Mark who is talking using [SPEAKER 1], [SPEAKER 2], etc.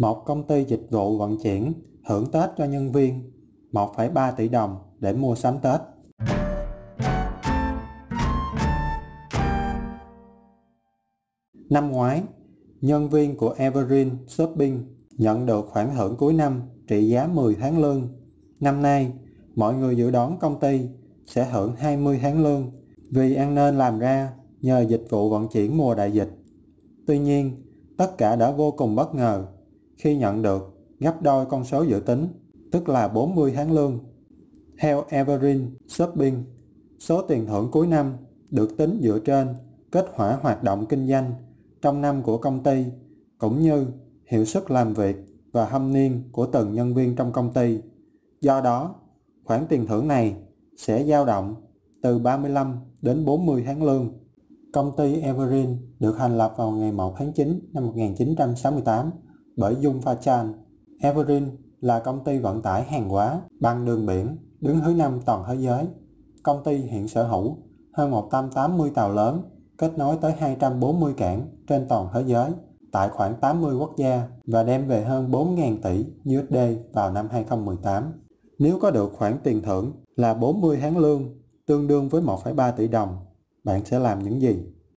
[SPEAKER 1] Một công ty dịch vụ vận chuyển hưởng Tết cho nhân viên 1,3 tỷ đồng để mua sắm Tết. Năm ngoái, nhân viên của Evergreen Shopping nhận được khoản thưởng cuối năm trị giá 10 tháng lương. Năm nay, mọi người dự đoán công ty sẽ hưởng 20 tháng lương vì ăn nên làm ra nhờ dịch vụ vận chuyển mùa đại dịch. Tuy nhiên, tất cả đã vô cùng bất ngờ khi nhận được gấp đôi con số dự tính, tức là 40 tháng lương. Theo Evergreen Shopping, số tiền thưởng cuối năm được tính dựa trên kết quả hoạt động kinh doanh trong năm của công ty cũng như hiệu suất làm việc và hâm niên của từng nhân viên trong công ty. Do đó, khoản tiền thưởng này sẽ dao động từ 35 đến 40 tháng lương. Công ty Evergreen được thành lập vào ngày 1 tháng 9 năm 1968 bởi Dung Pha Chan. Evergreen là công ty vận tải hàng hóa bằng đường biển đứng thứ năm toàn thế giới. Công ty hiện sở hữu hơn 180 tàu lớn kết nối tới 240 cảng trên toàn thế giới tại khoảng 80 quốc gia và đem về hơn 4.000 tỷ USD vào năm 2018. Nếu có được khoản tiền thưởng là 40 tháng lương tương đương với 1,3 tỷ đồng, bạn sẽ làm những gì?